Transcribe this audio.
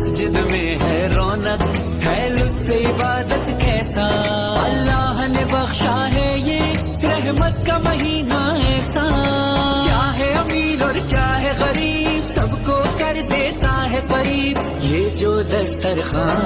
मस्जिद में है रौनक, है लुत्फ इबादत कैसा? अल्लाह ने बख्शा है ये, रहमत का महीना ऐसा। क्या है अमीर और क्या है गरीब, सबको कर देता है करीब। ये जो दस्तरखान